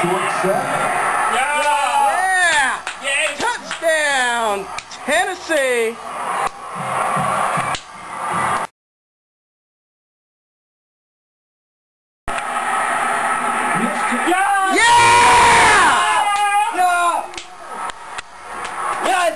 short set. Yeah! Yeah! yeah. Touchdown, Tennessee! Yeah! Yeah! yeah. yeah.